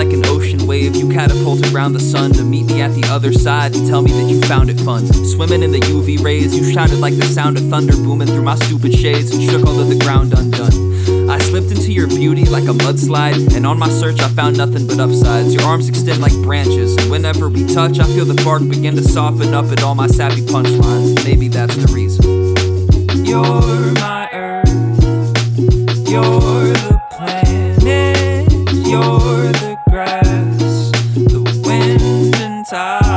like an ocean wave. You catapulted around the sun to meet me at the other side and tell me that you found it fun. Swimming in the UV rays, you shouted like the sound of thunder booming through my stupid shades and shook all of the ground undone. I slipped into your beauty like a mudslide, and on my search I found nothing but upsides. Your arms extend like branches, and whenever we touch, I feel the bark begin to soften up at all my sappy punchlines. Maybe that's the reason. time.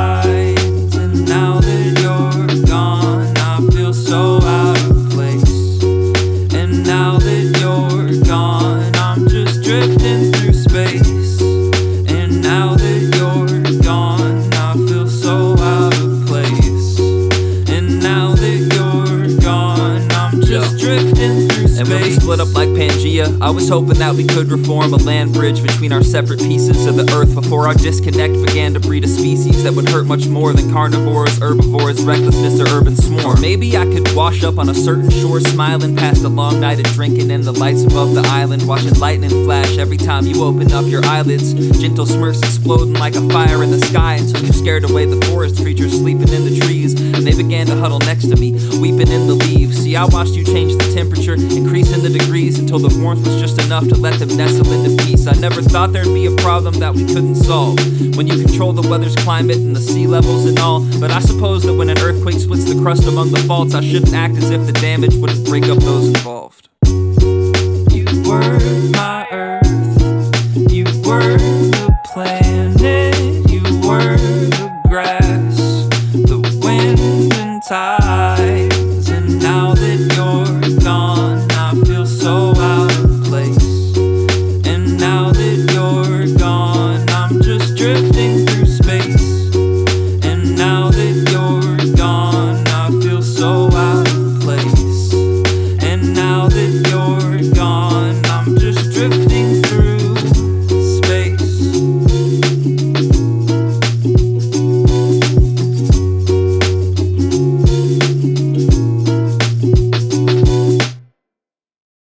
We split up like Pangea, I was hoping that we could reform a land bridge between our separate pieces of the earth before our disconnect began to breed a species that would hurt much more than carnivores, herbivores, recklessness, or urban swarm. Maybe I could wash up on a certain shore, smiling past a long night of drinking in the lights above the island, watching lightning flash every time you open up your eyelids. Gentle smirks exploding like a fire in the sky until you scared away the forest creatures sleeping in the trees, and they began to huddle next to me, weeping in the leaves. See, I watched you change the temperature, increasing the degrees until the warmth was just enough to let them nestle into peace. I never thought there'd be a problem that we couldn't solve when you control the weather's climate and the sea levels and all. But I suppose that when an earthquake splits the crust among the faults, I shouldn't act as if the damage wouldn't break up those involved. You were